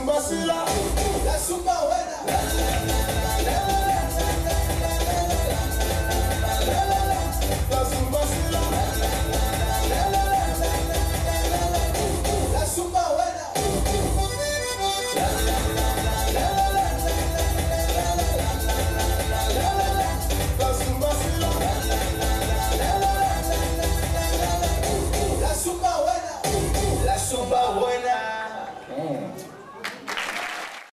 Zumba Sila, la super buena.